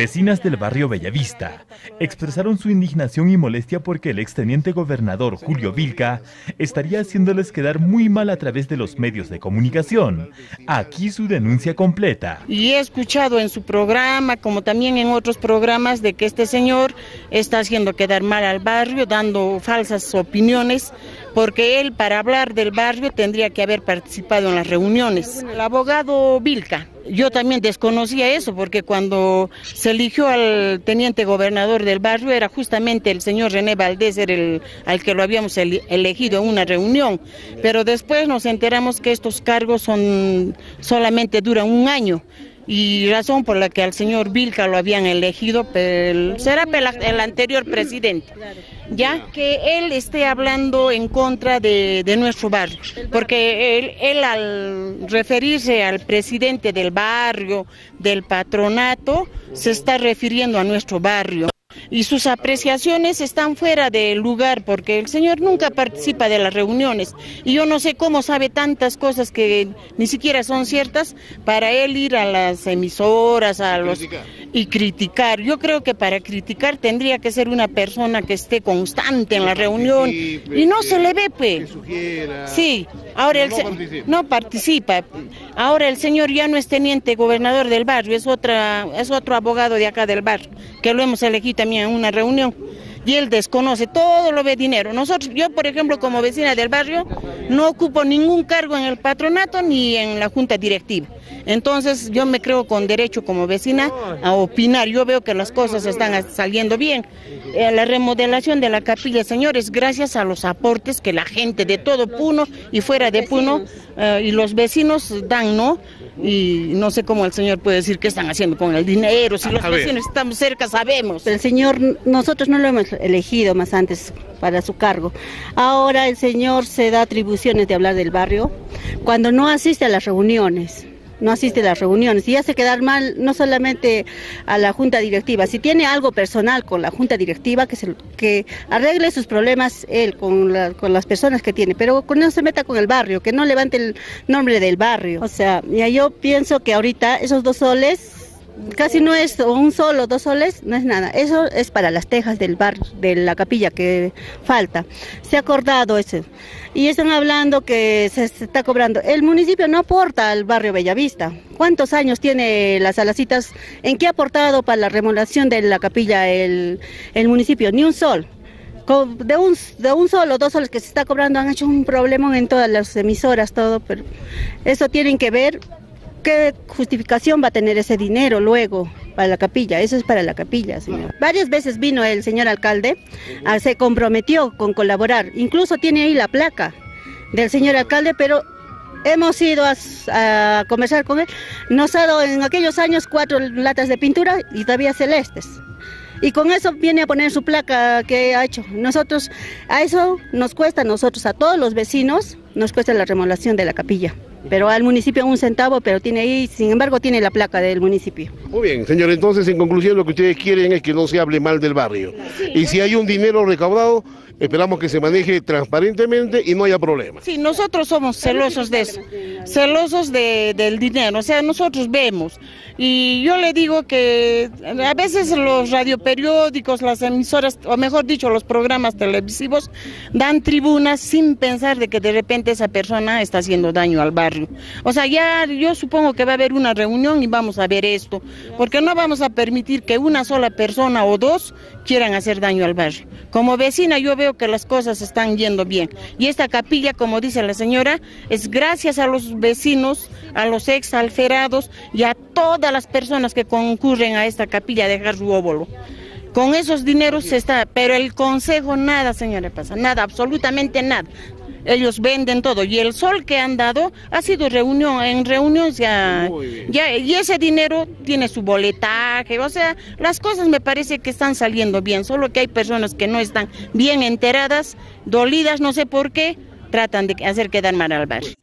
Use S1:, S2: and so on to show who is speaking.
S1: Vecinas del barrio Bellavista expresaron su indignación y molestia porque el exteniente gobernador Julio Vilca estaría haciéndoles quedar muy mal a través de los medios de comunicación. Aquí su denuncia completa.
S2: Y he escuchado en su programa, como también en otros programas, de que este señor está haciendo quedar mal al barrio, dando falsas opiniones, porque él para hablar del barrio tendría que haber participado en las reuniones. El abogado Vilca yo también desconocía eso porque cuando se eligió al teniente gobernador del barrio era justamente el señor René Valdés, era el, al que lo habíamos elegido en una reunión. Pero después nos enteramos que estos cargos son solamente duran un año y razón por la que al señor Vilca lo habían elegido será el anterior presidente, ya que él esté hablando en contra de, nuestro barrio, porque él, él, al referirse al presidente del barrio, del patronato, se está refiriendo a nuestro barrio y sus apreciaciones están fuera de lugar porque el señor nunca participa de las reuniones y yo no sé cómo sabe tantas cosas que ni siquiera son ciertas para él ir a las emisoras a los y criticar. Yo creo que para criticar tendría que ser una persona que esté constante en la reunión y no se le ve pues. Sí, ahora el no participa. Ahora el señor ya no es teniente gobernador del barrio, es otra es otro abogado de acá del barrio que lo hemos elegido también en una reunión y él desconoce, todo lo ve dinero. Nosotros, yo por ejemplo como vecina del barrio, no ocupo ningún cargo en el patronato ni en la junta directiva. Entonces yo me creo con derecho como vecina a opinar. Yo veo que las cosas están saliendo bien. Eh, la remodelación de la capilla, señores, gracias a los aportes que la gente de todo Puno y fuera de Puno eh, y los vecinos dan, ¿no? Y no sé cómo el señor puede decir qué están haciendo con el dinero. Si los vecinos estamos cerca, sabemos.
S3: El señor, nosotros no lo hemos elegido más antes para su cargo. Ahora el señor se da atribuciones de hablar del barrio cuando no asiste a las reuniones no asiste a las reuniones y hace quedar mal no solamente a la junta directiva, si tiene algo personal con la junta directiva, que, se, que arregle sus problemas él con, con las personas que tiene, pero no se meta con el barrio, que no levante el nombre del barrio. O sea, yo pienso que ahorita esos dos soles casi no es un solo, dos soles, no es nada. Eso es para las tejas del bar, de la capilla que falta. Se ha acordado eso. Y están hablando que se, está cobrando. El municipio no aporta al barrio Bellavista. ¿Cuántos años tiene las alacitas? ¿En qué ha aportado para la remodelación de la capilla el, el municipio? Ni un sol de un, de un solo, dos soles que se está cobrando han hecho un problema en todas las emisoras, todo, pero eso tienen que ver ¿Qué justificación va a tener ese dinero luego para la capilla? Eso es para la capilla, señor. Varias veces vino el señor alcalde, ah, se comprometió con colaborar, incluso tiene ahí la placa del señor alcalde, pero hemos ido a, conversar con él. Nos ha dado en aquellos años cuatro latas de pintura y todavía celestes. Y con eso viene a poner su placa que ha hecho. Nosotros, a eso nos cuesta, nosotros, a todos los vecinos, nos cuesta la remodelación de la capilla pero al municipio un centavo, pero tiene ahí, sin embargo, tiene la placa del municipio.
S4: Muy bien, señor, entonces en conclusión lo que ustedes quieren es que no se hable mal del barrio. Y si hay un dinero recaudado, esperamos que se maneje transparentemente y no haya problemas.
S2: Sí, nosotros somos celosos de eso, celosos de, del dinero, o sea, nosotros vemos. Y yo le digo que a veces los radioperiódicos, las emisoras, o mejor dicho, los programas televisivos, dan tribunas sin pensar de que de repente esa persona está haciendo daño al barrio. O sea, ya yo supongo que va a haber una reunión y vamos a ver esto, porque no vamos a permitir que una sola persona o dos quieran hacer daño al barrio. Como vecina yo veo que las cosas están yendo bien. Y esta capilla, como dice la señora, es gracias a los vecinos, a los exalferados y a todas las personas que concurren a esta capilla a dejar. Con esos dineros se está, pero el consejo nada, señora pasa, nada, absolutamente nada. Ellos venden todo y el sol que han dado ha sido reunión en reunión ya, ya y ese dinero tiene su boletaje, o sea, las cosas me parece que están saliendo bien, solo que hay personas que no están bien enteradas, dolidas, no sé por qué, tratan de hacer quedar mal al barrio.